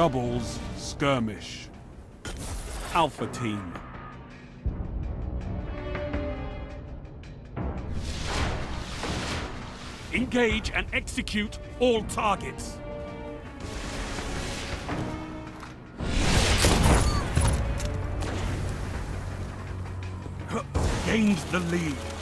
Doubles skirmish. Alpha team. Engage and execute all targets. Gained the lead.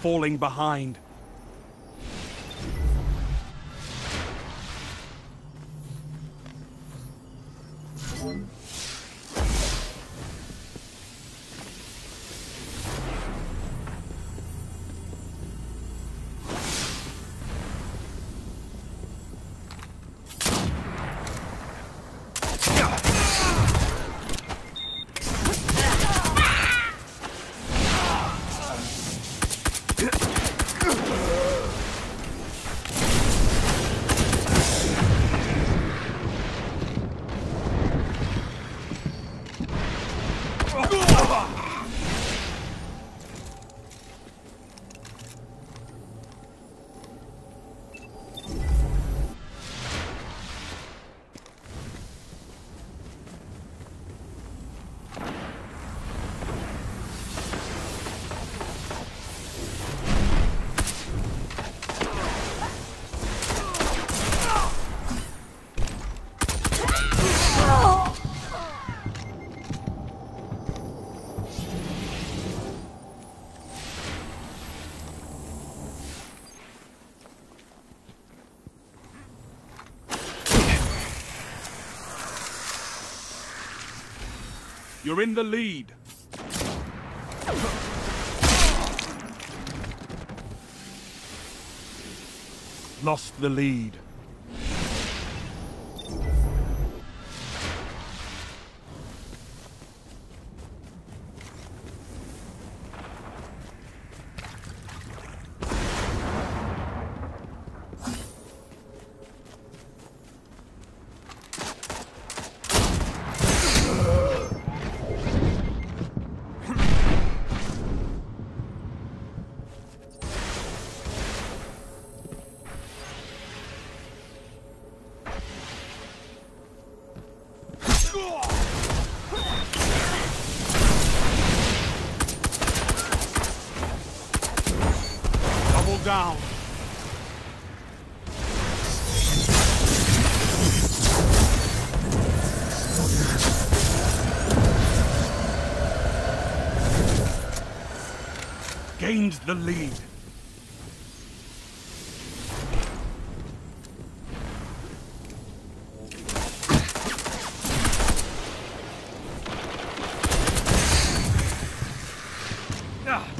Falling behind. You're in the lead. Lost the lead. Down. Gained the lead. Ah.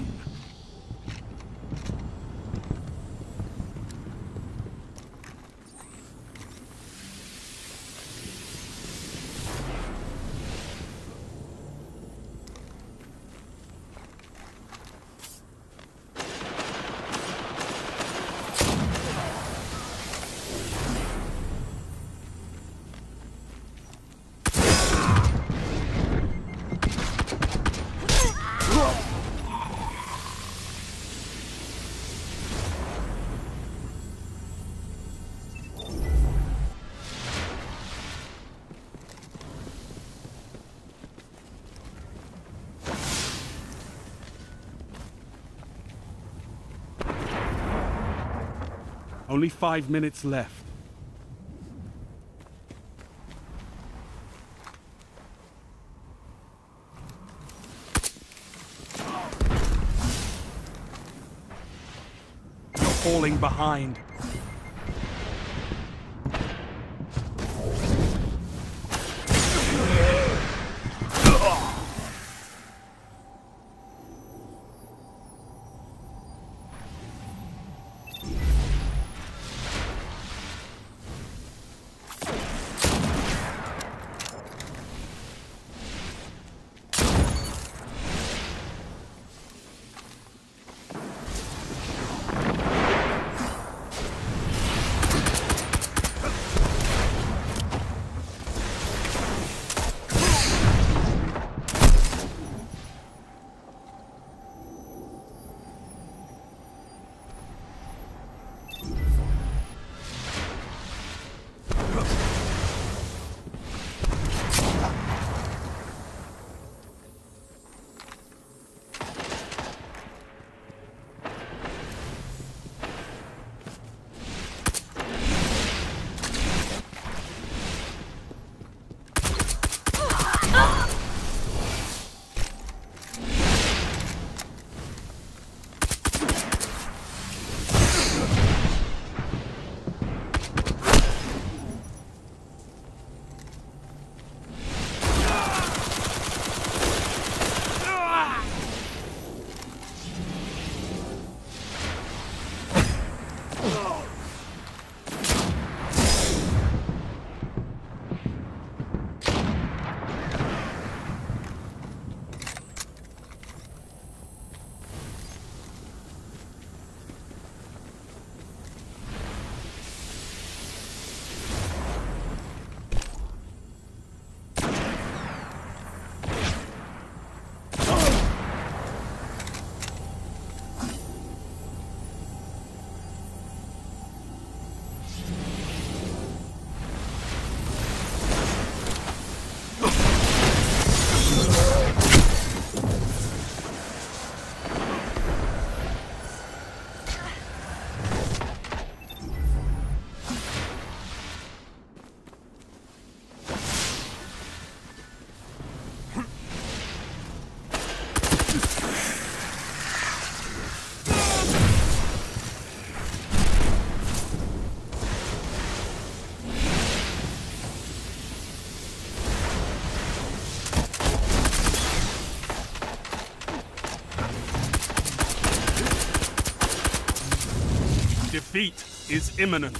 One. Only five minutes left. You're falling behind. Defeat is imminent.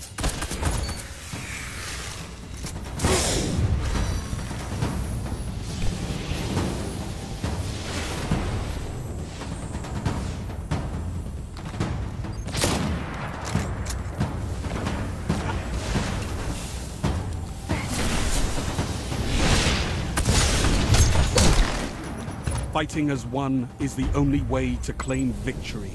Fighting as one is the only way to claim victory.